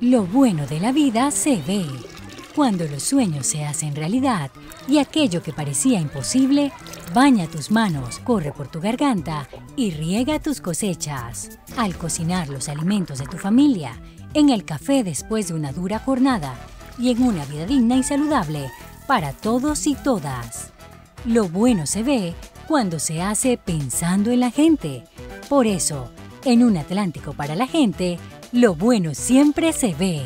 Lo bueno de la vida se ve. Cuando los sueños se hacen realidad y aquello que parecía imposible, baña tus manos, corre por tu garganta y riega tus cosechas. Al cocinar los alimentos de tu familia, en el café después de una dura jornada y en una vida digna y saludable para todos y todas. Lo bueno se ve cuando se hace pensando en la gente. Por eso, en un Atlántico para la gente, lo bueno siempre se ve.